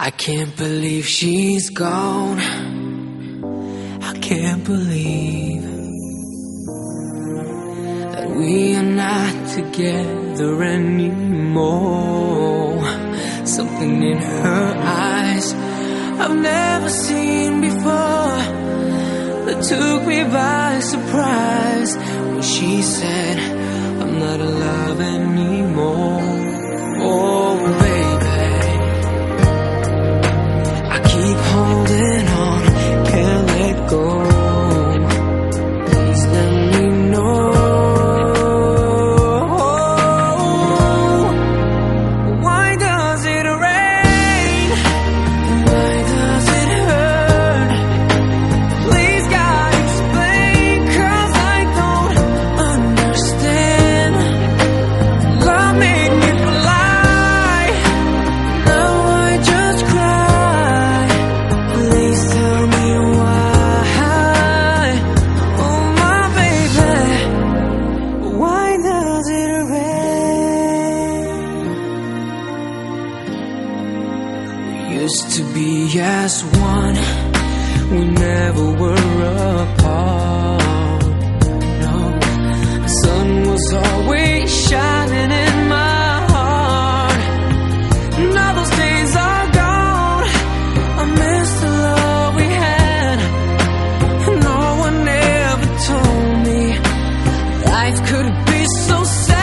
I can't believe she's gone. I can't believe that we are not together anymore. Something in her eyes I've never seen before that took me by surprise when she said, I'm not alive used to be as one. We never were apart. No, the sun was always shining in my heart. Now those days are gone. I miss the love we had. No one ever told me life could be so sad.